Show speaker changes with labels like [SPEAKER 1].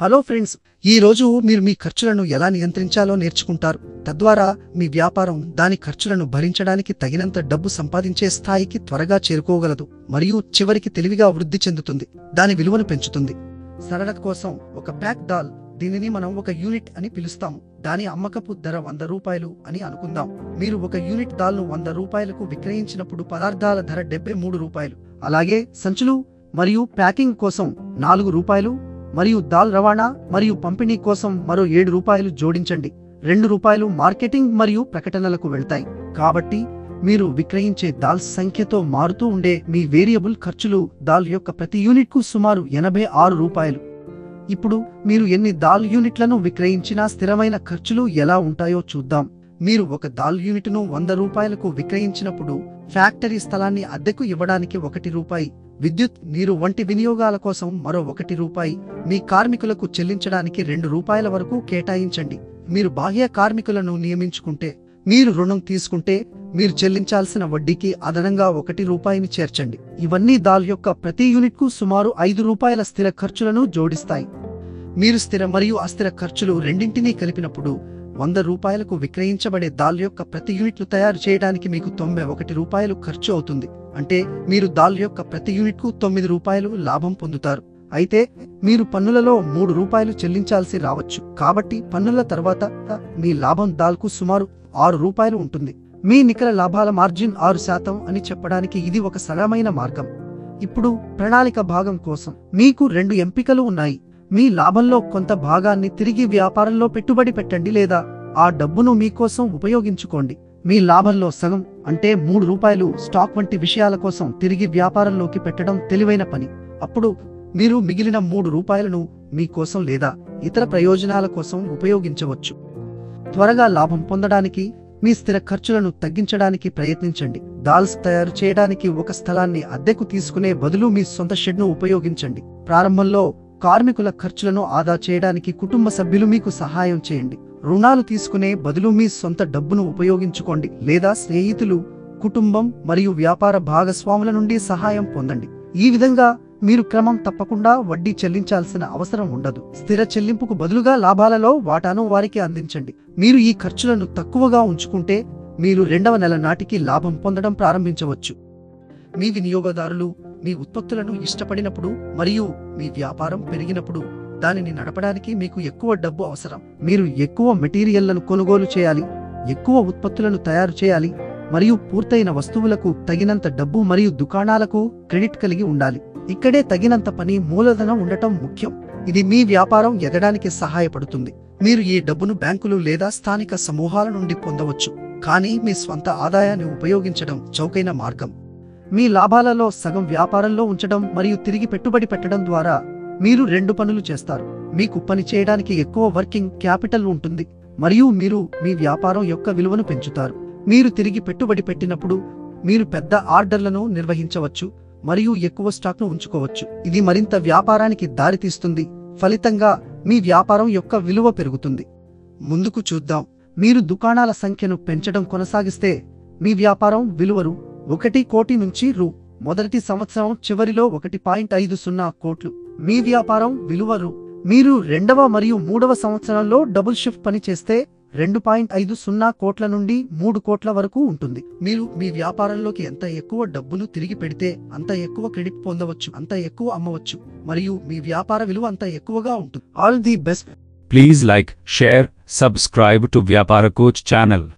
[SPEAKER 1] Hello friends ఈ రోజు మీరు మీ ఖర్చులను ఎలా నియంత్రించాలో నేర్చుకుంటారు. తద్వారా మీ వ్యాపారం దాని ఖర్చులను భరించడానికి తగినంత డబ్బు సంపాదించే స్థాయికి త్వరగా చేరుకోగలదు మరియు చివరికి తెలివిగా వృద్ధి చెందుతుంది దాని విలువను పెంచుతుంది. సరళత కోసం ఒక ప్యాక్ దాల్ దీనిని మనం ఒక యూనిట్ అని పిలుస్తాము. దాని అమ్మకపు ధర వంద రూపాయలు అని అనుకుందాం. మీరు ఒక యూనిట్ దాల్ను వంద రూపాయలకు విక్రయించినప్పుడు పదార్థాల ధర డెబ్బై మూడు రూపాయలు. అలాగే సంచులు మరియు ప్యాకింగ్ కోసం నాలుగు రూపాయలు మరియు దాల్ రవాణా మరియు పంపిణీ కోసం మరో ఏడు రూపాయలు జోడించండి. రెండు రూపాయలు మార్కెటింగ్ మరియు ప్రకటనలకు వెళ్తాయి. కాబట్టి మీరు విక్రయించే దాల్ సంఖ్యతో మారుతూ ఉండే మీ వేరియబుల్ ఖర్చులు దాల్ యొక్క ప్రతి యూనిట్కు సుమారు ఎనభై ఆరు రూపాయలు. ఇప్పుడు మీరు ఎన్ని దాల్ యూనిట్లను విక్రయించినా స్థిరమైన ఖర్చులు ఎలా ఉంటాయో చూద్దాం. మీరు ఒక దాల్ యూనిట్ను వంద రూపాయలకు విక్రయించినప్పుడు ఫ్యాక్టరీ స్థలాన్ని అద్దెకు ఇవ్వడానికి ఒకటి రూపాయి విద్యుత్ నీరు వంటి వినియోగాల కోసం మరో ఒకటి రూపాయి మీ కార్మికులకు చెల్లించడానికి రెండు రూపాయల వరకు కేటాయించండి. మీరు బాహ్య కార్మికులను నియమించుకుంటే మీరు రుణం తీసుకుంటే మీరు చెల్లించాల్సిన వడ్డీకి అదనంగా ఒకటి రూపాయిని చేర్చండి. ఇవన్నీ దాల్ యొక్క ప్రతి యూనిట్కు సుమారు ఐదు రూపాయల స్థిర ఖర్చులను జోడిస్తాయి. మీరు స్థిర మరియు అస్థిర ఖర్చులు రెండింటినీ కలిపినప్పుడు వంద రూపాయలకు విక్రయించబడే దాల్ యొక్క ప్రతి యూనిట్లు తయారు చేయడానికి మీకు తొంభై ఒకటి రూపాయలు ఖర్చు అవుతుంది. అంటే మీరు దాల్ యొక్క ప్రతి యూనిట్కు తొమ్మిది రూపాయలు లాభం పొందుతారు. అయితే మీరు పన్నులలో మూడు రూపాయలు చెల్లించాల్సి రావచ్చు. కాబట్టి పన్నుల తర్వాత మీ లాభం దాల్కు సుమారు ఆరు రూపాయలు ఉంటుంది. మీ నికర లాభాల మార్జిన్ ఆరు శాతం అని చెప్పడానికి ఇది ఒక సరళమైన మార్గం. ఇప్పుడు ప్రణాళిక భాగం కోసం మీకు రెండు ఎంపికలు ఉన్నాయి. మీ లాభంలో కొంత భాగాన్ని తిరిగి వ్యాపారంలో పెట్టుబడి పెట్టండి లేదా ఆ డబ్బును మీకోసం ఉపయోగించుకోండి. మీ లాభంలో సగం అంటే మూడు రూపాయలు స్టాక్ వంటి విషయాల కోసం తిరిగి వ్యాపారంలోకి పెట్టడం తెలివైన పని. అప్పుడు మీరు మిగిలిన మూడు రూపాయలను మీకోసం లేదా ఇతర ప్రయోజనాల కోసం ఉపయోగించవచ్చు. త్వరగా లాభం పొందడానికి మీ స్థిర ఖర్చులను తగ్గించడానికి ప్రయత్నించండి. దాల్స్ తయారు చేయడానికి ఒక స్థలాన్ని అద్దెకు తీసుకునే బదులు మీ సొంత షెడ్ను ఉపయోగించండి. ప్రారంభంలో కార్మికుల ఖర్చులను ఆదా చేయడానికి కుటుంబ సభ్యులు మీకు సహాయం చేయండి. రుణాలు తీసుకునే బదులు మీ సొంత డబ్బును ఉపయోగించుకోండి లేదా స్నేహితులు కుటుంబం మరియు వ్యాపార భాగస్వాముల నుండి సహాయం పొందండి. ఈ విధంగా మీరు క్రమం తప్పకుండా వడ్డీ చెల్లించాల్సిన అవసరం ఉండదు. స్థిర చెల్లింపుకు బదులుగా లాభాలలో వాటాను వారికి అందించండి. మీరు ఈ ఖర్చులను తక్కువగా ఉంచుకుంటే మీరు రెండవ నెల నాటికి లాభం పొందడం ప్రారంభించవచ్చు. మీ వినియోగదారులు మీ ఉత్పత్తులను ఇష్టపడినప్పుడు మరియు మీ వ్యాపారం పెరిగినప్పుడు దానిని నడపడానికి మీకు ఎక్కువ డబ్బు అవసరం. మీరు ఎక్కువ మెటీరియల్లను కొనుగోలు చేయాలి ఎక్కువ ఉత్పత్తులను తయారు చేయాలి మరియు పూర్తయిన వస్తువులకు తగినంత డబ్బు మరియు దుకాణాలకు క్రెడిట్ కలిగి ఉండాలి. ఇక్కడే తగినంత పని మూలధనం ఉండటం ముఖ్యం. ఇది మీ వ్యాపారం ఎదగడానికి సహాయపడుతుంది. మీరు ఈ డబ్బును బ్యాంకులు లేదా స్థానిక సమూహాల నుండి పొందవచ్చు కానీ మీ స్వంత ఆదాయాన్ని ఉపయోగించడం చౌకైన మార్గం. మీ లాభాలలో సగం వ్యాపారంలో ఉంచడం మరియు తిరిగి పెట్టుబడి పెట్టడం ద్వారా మీరు రెండు పనులు చేస్తారు. మీకు పని చేయడానికి ఎక్కువ వర్కింగ్ క్యాపిటల్ ఉంటుంది మరియు మీరు మీ వ్యాపారం యొక్క విలువను పెంచుతారు. మీరు తిరిగి పెట్టుబడి పెట్టినప్పుడు మీరు పెద్ద ఆర్డర్లను నిర్వహించవచ్చు మరియు ఎక్కువ స్టాక్ను ఉంచుకోవచ్చు. ఇది మరింత వ్యాపారానికి దారితీస్తుంది. ఫలితంగా మీ వ్యాపారం యొక్క విలువ పెరుగుతుంది. ముందుకు చూద్దాం. మీరు దుకాణాల సంఖ్యను పెంచడం కొనసాగిస్తే మీ వ్యాపారం విలువరు ఒకటి కోటి నుంచి రూ. మొదటి సంవత్సరం చివరిలో ఒకటి పాయింట్ ఐదు సున్నా కోట్లు. మీ వ్యాపారం విలువ రూ. మీరు రెండవ మరియు మూడవ సంవత్సరంలో డబుల్ షిఫ్ట్ పని చేస్తే రెండు పాయింట్ ఐదు సున్నా కోట్ల నుండి మూడు కోట్ల వరకు ఉంటుంది. మీరు మీ వ్యాపారంలోకి ఎంత ఎక్కువ డబ్బులు తిరిగి పెడితే అంత ఎక్కువ క్రెడిట్ పొందవచ్చు అంత ఎక్కువ అమ్మవచ్చు మరియు మీ వ్యాపార విలువ అంత ఎక్కువగా ఉంటుంది. All the best.
[SPEAKER 2] Please like share subscribe to Vyapara coach channel.